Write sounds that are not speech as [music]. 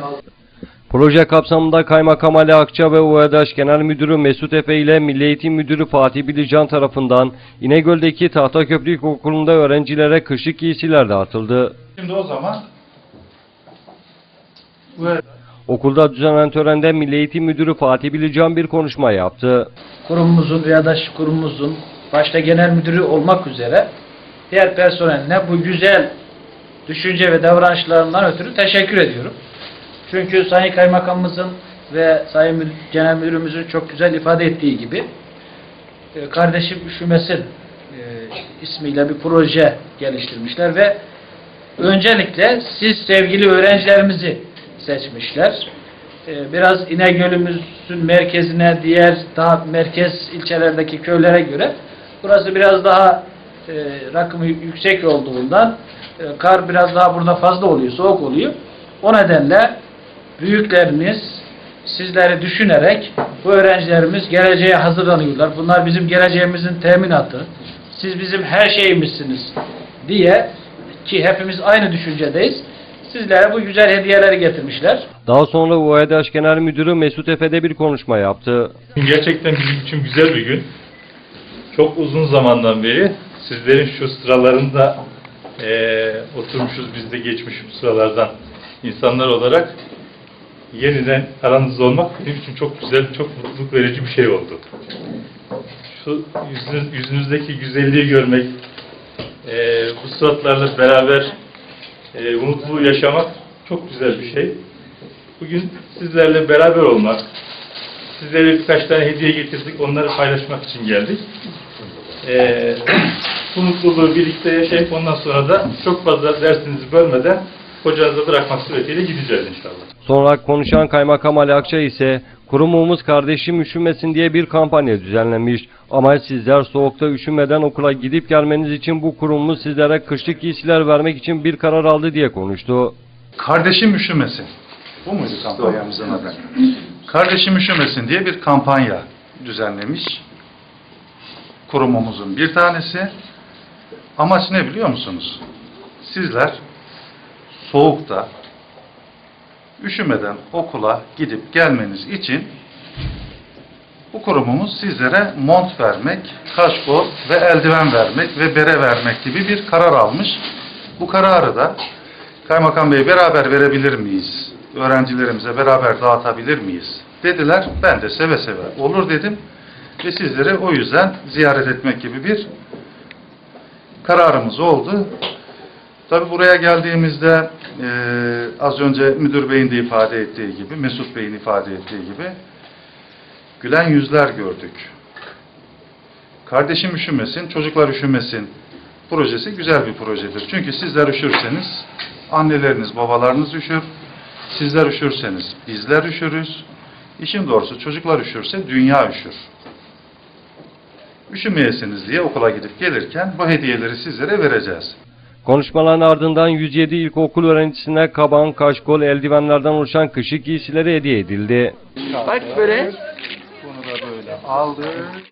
kaldı. Proje kapsamında Kaymakam Ali Akça ve UEDAŞ Genel Müdürü Mesut Efe ile Milli Eğitim Müdürü Fatih Bilican tarafından İnegöl'deki Tahtaköprü İlkokulu'nda öğrencilere kışlık giysiler dağıtıldı. Şimdi o zaman bu Okulda düzenlenen törende Milli Eğitim Müdürü Fatih Bilican bir konuşma yaptı. kurumumuzun, Riyadaş kurumumuzun başta genel müdürü olmak üzere diğer personeline bu güzel düşünce ve davranışlarından ötürü teşekkür ediyorum. Çünkü Sayın Kaymakamımızın ve Sayın Genel Müdürümüzün çok güzel ifade ettiği gibi e, Kardeşim Üşümesin e, ismiyle bir proje geliştirmişler ve öncelikle siz sevgili öğrencilerimizi seçmişler. Ee, biraz İnegöl'ümüzün merkezine diğer daha merkez ilçelerdeki köylere göre burası biraz daha e, rakımı yüksek olduğundan e, kar biraz daha burada fazla oluyor, soğuk oluyor. O nedenle büyüklerimiz sizleri düşünerek bu öğrencilerimiz geleceğe hazırlanıyorlar. Bunlar bizim geleceğimizin teminatı. Siz bizim her şeyimizsiniz diye ki hepimiz aynı düşüncedeyiz. Sizlere bu güzel hediyeleri getirmişler. Daha sonra UEDAŞ Genel Müdürü Mesut Efe de bir konuşma yaptı. Gerçekten bizim için güzel bir gün. Çok uzun zamandan beri sizlerin şu sıralarında eee, oturmuşuz biz de geçmiş sıralardan insanlar olarak yeniden aranızda olmak benim için çok güzel, çok mutluluk verici bir şey oldu. Şu yüzünüz, yüzünüzdeki güzelliği görmek, eee, bu suratlarla beraber eee, bu mutluluğu yaşamak çok güzel bir şey. Bugün sizlerle beraber olmak, Sizlere birkaç tane hediye getirdik. Onları paylaşmak için geldik. Ee, [clears throat] bu mutluluğu birlikte yaşayıp ondan sonra da çok fazla dersinizi bölmeden hocanıza bırakmak suretiyle gideceğiz inşallah. Sonra konuşan Kaymakam Ali Akça ise kurumumuz kardeşim üşümesin diye bir kampanya düzenlemiş. Ama sizler soğukta üşümeden okula gidip gelmeniz için bu kurumumuz sizlere kışlık giysiler vermek için bir karar aldı diye konuştu. Kardeşim üşümesin. Bu muydu kampanyamızın adı? Kardeşim üşümesin diye bir kampanya düzenlemiş. Kurumumuzun bir tanesi. Amaç ne biliyor musunuz? Sizler soğukta üşümeden okula gidip gelmeniz için bu kurumumuz sizlere mont vermek, kaşkol ve eldiven vermek ve bere vermek gibi bir karar almış. Bu kararı da Kaymakam Bey beraber verebilir miyiz? Öğrencilerimize beraber dağıtabilir miyiz? Dediler. Ben de seve seve olur dedim. Ve sizleri o yüzden ziyaret etmek gibi bir kararımız oldu. Tabi buraya geldiğimizde eee, az önce müdür beyin de ifade ettiği gibi, Mesut Bey'in ifade ettiği gibi gülen yüzler gördük. Kardeşim üşümesin, çocuklar üşümesin projesi güzel bir projedir. Çünkü sizler üşürseniz anneleriniz, babalarınız üşür. Sizler üşürseniz bizler üşürüz. İşin doğrusu çocuklar üşürse dünya üşür. Üşümeyesiniz diye okula gidip gelirken bu hediyeleri sizlere vereceğiz. Konuşmaların ardından 107 ilkokul öğrencisine kaban, kaşkol, eldivenlerden oluşan kışlık giysileri hediye edildi. Bak böyle Bunu da böyle aldık.